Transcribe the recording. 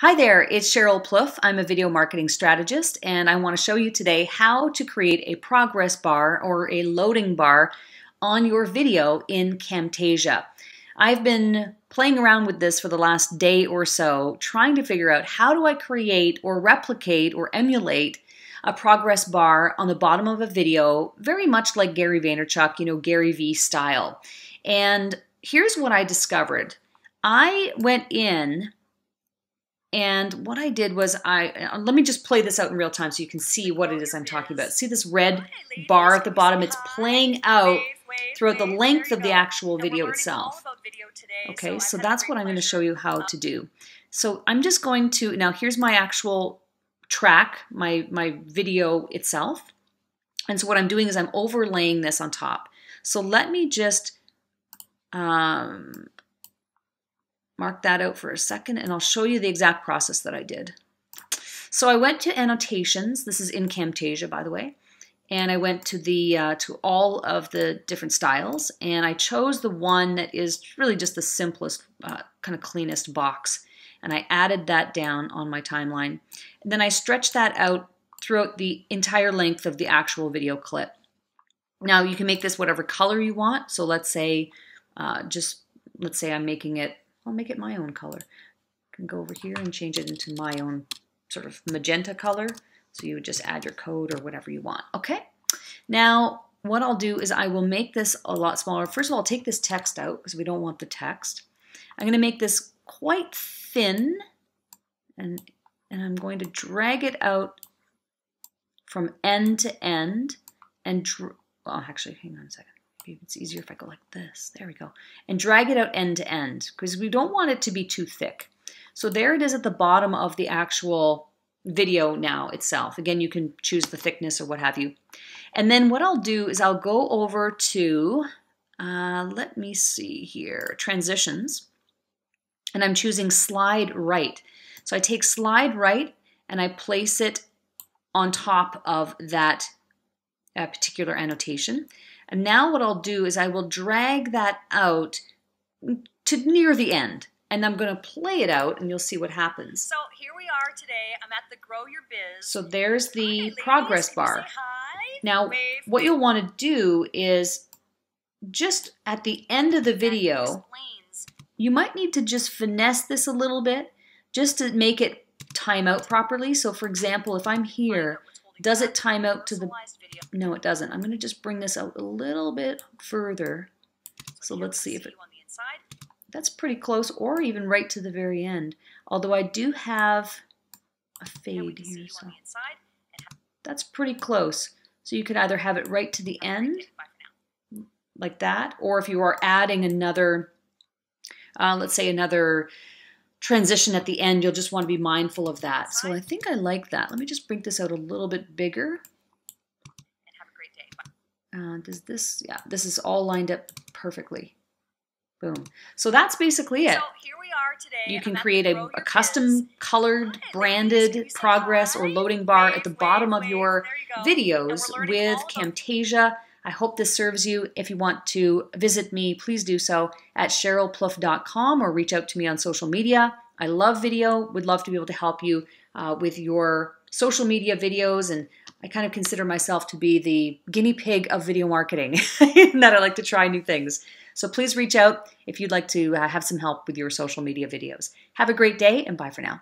Hi there, it's Sheryl Plouffe. I'm a video marketing strategist, and I want to show you today how to create a progress bar or a loading bar on your video in Camtasia. I've been playing around with this for the last day or so, trying to figure out how do I create or replicate or emulate a progress bar on the bottom of a video, very much like Gary Vaynerchuk, you know, Gary Vee style. And here's what I discovered. I went in and what I did was I, let me just play this out in real time so you can see what it is I'm talking about. See this red bar at the bottom? It's playing out throughout the length of the actual video itself. Okay, so that's what I'm going to show you how to do. So I'm just going to, now here's my actual track, my, my video itself. And so what I'm doing is I'm overlaying this on top. So let me just um, mark that out for a second and I'll show you the exact process that I did. So I went to annotations. This is in Camtasia, by the way. And I went to the uh, to all of the different styles, and I chose the one that is really just the simplest, uh, kind of cleanest box. And I added that down on my timeline. And then I stretched that out throughout the entire length of the actual video clip. Now you can make this whatever color you want. So let's say, uh, just let's say I'm making it I'll make it my own color. I can go over here and change it into my own sort of magenta color. So you would just add your code or whatever you want. Okay. Now, what I'll do is I will make this a lot smaller. First of all, I'll take this text out because we don't want the text. I'm going to make this quite thin and, and I'm going to drag it out from end to end and, well, oh, actually, hang on a second. Maybe it's easier if I go like this. There we go. And drag it out end to end because we don't want it to be too thick. So there it is at the bottom of the actual video now itself. Again, you can choose the thickness or what have you. And then what I'll do is I'll go over to, uh, let me see here, transitions. And I'm choosing slide right. So I take slide right and I place it on top of that uh, particular annotation. And now what I'll do is I will drag that out to near the end. And I'm going to play it out and you'll see what happens. So here we are today. I'm at the Grow Your Biz. So there's the hi, progress bar. Now wave, what you'll want to do is just at the end of the video, you might need to just finesse this a little bit just to make it time out properly. So for example, if I'm here, does it time out to the no, it doesn't. I'm going to just bring this out a little bit further. So let's see if it... That's pretty close, or even right to the very end. Although I do have a fade here. So that's pretty close. So you could either have it right to the end, like that, or if you are adding another, uh, let's say another transition at the end, you'll just want to be mindful of that. So I think I like that. Let me just bring this out a little bit bigger. And have a great day. Uh, does this, yeah, this is all lined up perfectly. Boom. So that's basically it. So here we are today. You can create a, a custom colored, branded progress or loading bar at the bottom of your videos with Camtasia. I hope this serves you. If you want to visit me, please do so at sherylplouffe.com or reach out to me on social media. I love video, would love to be able to help you uh, with your social media videos and I kind of consider myself to be the guinea pig of video marketing, that I like to try new things. So please reach out if you'd like to uh, have some help with your social media videos. Have a great day and bye for now.